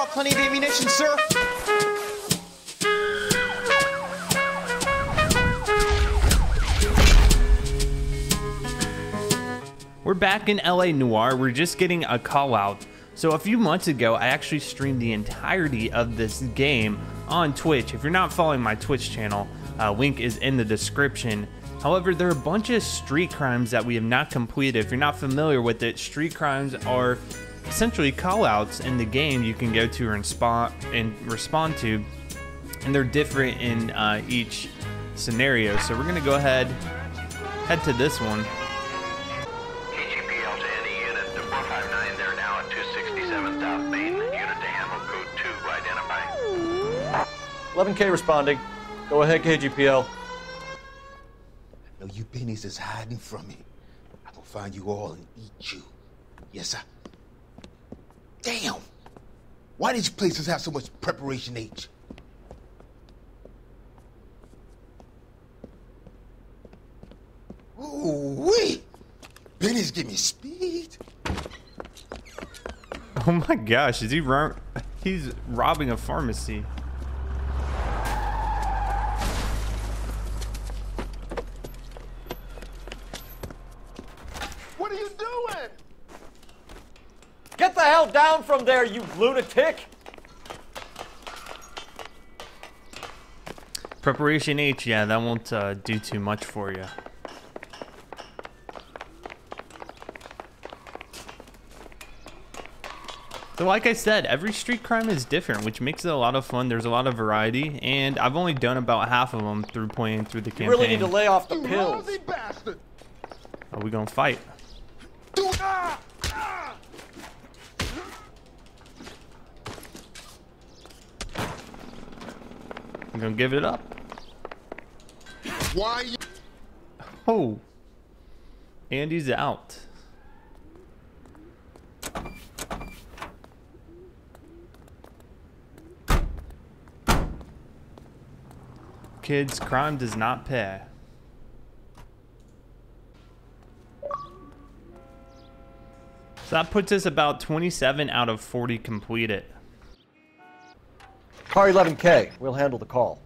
brought plenty of ammunition, sir? We're back in LA Noire. We're just getting a call out. So a few months ago, I actually streamed the entirety of this game on Twitch. If you're not following my Twitch channel, uh, link is in the description. However, there are a bunch of street crimes that we have not completed. If you're not familiar with it, street crimes are essentially callouts in the game you can go to and, spot and respond to, and they're different in uh, each scenario. So we're gonna go ahead, head to this one. KGPL to any unit 459, they're now at 267 South Main. Unit to handle code 2, identify. 11K responding. Go ahead, KGPL. No, you pennies is hiding from me. I'm gonna find you all and eat you. Yes, sir. Damn! Why these places have so much preparation H? Ooh, wee! Pennies giving me speed. Oh my gosh, is he ro- he's robbing a pharmacy. What are you doing? Get the hell down from there, you lunatic! Preparation H, yeah, that won't uh, do too much for you. So like I said, every street crime is different, which makes it a lot of fun. There's a lot of variety, and I've only done about half of them through playing through the You campaign. really need to lay off the pills. Are we gonna fight? Do not! Ah! You gonna give it up? Why? Oh, Andy's out. Kids, crime does not pay. So that puts us about 27 out of 40 completed. Car 11K. We'll handle the call.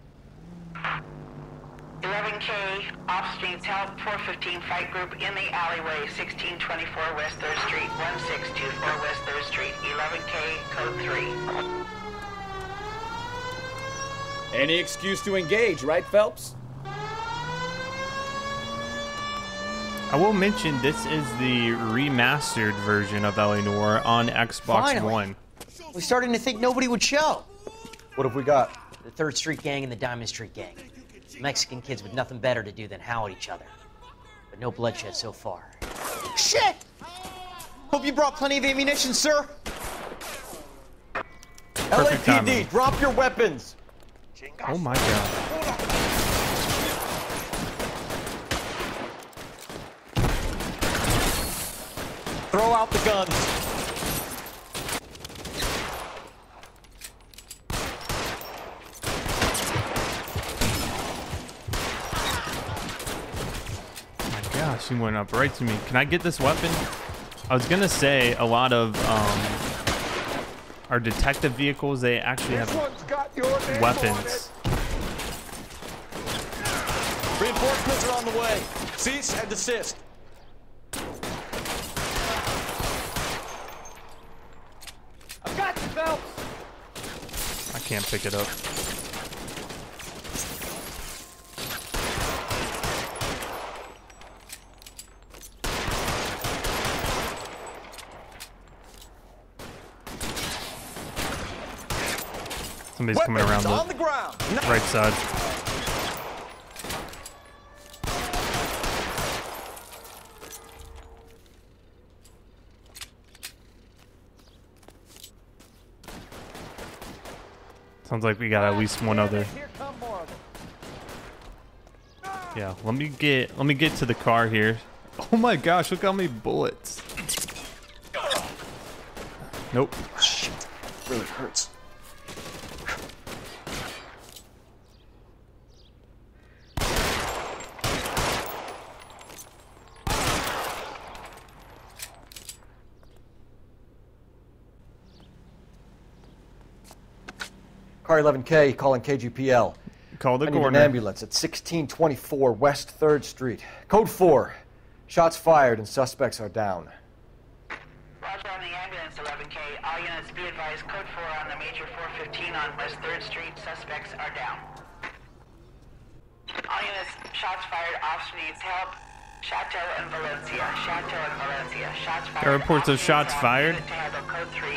11K, off streets help, 415 fight group in the alleyway, 1624 West 3rd Street, 1624 West 3rd Street, 11K, code 3. Any excuse to engage, right, Phelps? I will mention this is the remastered version of LA Noire on Xbox Finally. One. We're starting to think nobody would show. What have we got? The Third Street Gang and the Diamond Street Gang. Mexican kids with nothing better to do than howl at each other. But no bloodshed so far. Shit! Hope you brought plenty of ammunition, sir. Perfect LAPD, timing. drop your weapons! Oh my god. Throw out the guns. My went up right to me. Can I get this weapon? I was gonna say a lot of um, our detective vehicles, they actually have one's got your name weapons. Reinforcements are on the way. Cease and desist. I've got you, Phelps! I can't pick it up. Somebody's coming around on the the ground. Now- right side. Sounds like we got at least one other. Here come more of them. Ah. Yeah, let me get let me get to the car here. Oh my gosh, look how many bullets. Nope. Really hurts. Car 11K calling KGPL. Call the I need an ambulance at 1624 West 3rd Street. Code 4. Shots fired and suspects are down. Roger on the ambulance, 11K. All units be advised, code 4 on the major 415 on West 3rd Street. Suspects are down. All units, shots fired. Officer needs help. Chateau and Valencia. Chateau and Valencia. Shots fired. Got reports of shots fired? Unit to handle code 3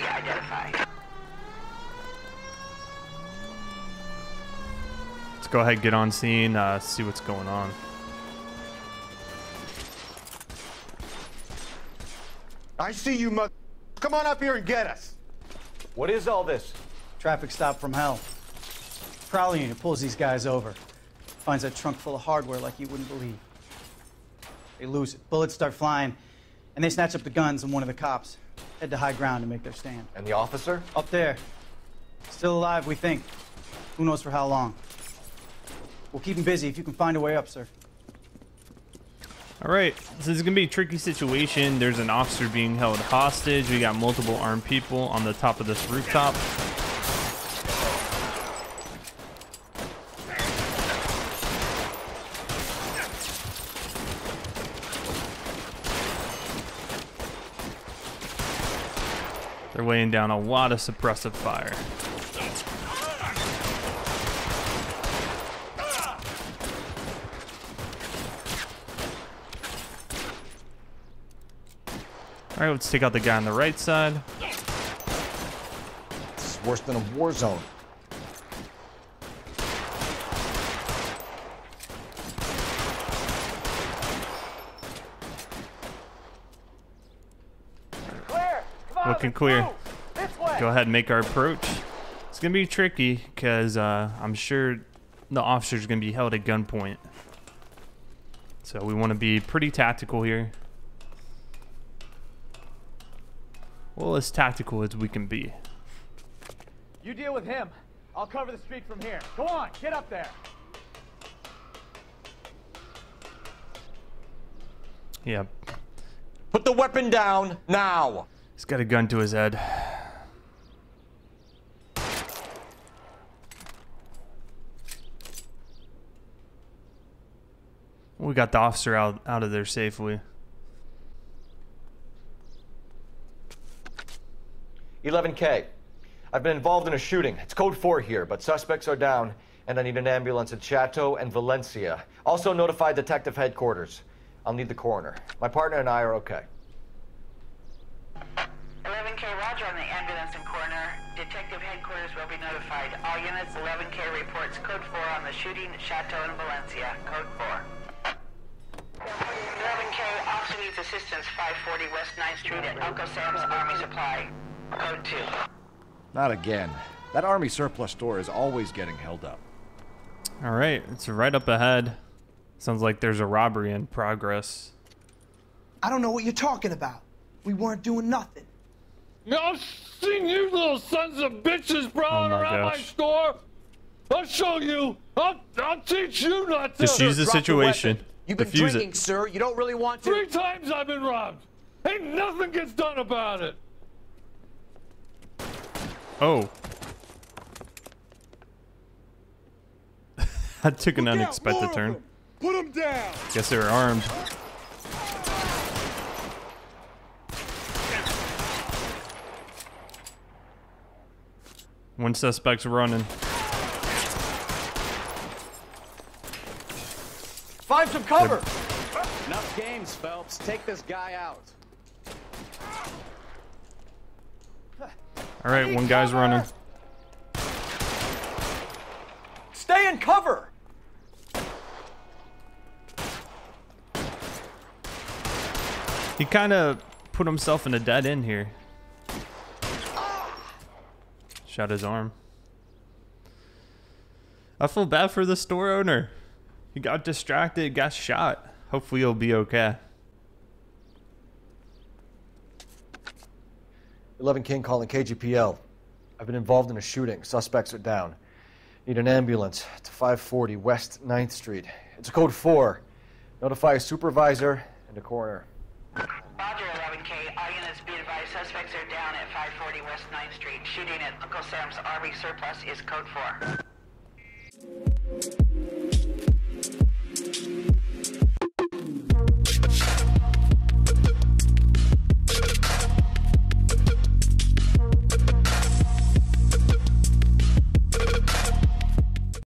Let's go ahead and get on scene, uh, see what's going on. I see you, mother. Come on up here and get us. What is all this? Traffic stop from hell. Prowler unit pulls these guys over. Finds a trunk full of hardware like you wouldn't believe. They lose it. Bullets start flying, and they snatch up the guns and one of the cops. Head to high ground to make their stand. And the officer? Up there. Still alive, we think. Who knows for how long. We'll keep him busy if you can find a way up, sir. All right, this is gonna be a tricky situation. There's an officer being held hostage. We got multiple armed people on the top of this rooftop. They're laying down a lot of suppressive fire. All right, let's take out the guy on the right side. This is worse than a war zone. Looking clear. Go ahead and make our approach. It's gonna be tricky because uh, I'm sure the officer's gonna be held at gunpoint. So we want to be pretty tactical here. Well, as tactical as we can be. You deal with him. I'll cover the street from here. Go on, get up there. Yeah, Put the weapon down now. he's got a gun to his head. We got the officer out out of there safely. 11K. I've been involved in a shooting. It's code 4 here, but suspects are down, and I need an ambulance at Chateau and Valencia. Also notify detective headquarters. I'll need the coroner. My partner and I are okay. 11K, Roger on the ambulance and coroner. Detective headquarters will be notified. All units, 11K reports code 4 on the shooting at Chateau and Valencia. Code 4. 11K, officer needs assistance 540 West 9th Street at Uncle Sam's Army Supply. Code 2. Not again. That army surplus store is always getting held up. All right, it's right up ahead. Sounds like there's a robbery in progress. I don't know what you're talking about. We weren't doing nothing. I've seen you little sons of bitches prowling Oh my around my store. I'll show you. I'll, I'll teach you not to. Just use the situation. You've been Diffuse drinking, it. sir. You don't really want to. Three times I've been robbed. Ain't nothing gets done about it. Oh. that took an unexpected turn. Put him down! Guess they were armed. One suspect's running. Find some cover! Enough games, Phelps. Take this guy out. All right, one guy's running. Stay in cover! He kind of put himself in a dead end here. Shot his arm. I feel bad for the store owner. He got distracted, got shot. Hopefully he'll be okay. 11 King calling KGPL. I've been involved in a shooting. Suspects are down. Need an ambulance to 540 West 9th Street. It's a code 4. Notify a supervisor and a coroner. Roger 11K. All units be advised suspects are down at 540 West 9th Street. Shooting at Uncle Sam's Army surplus is code 4.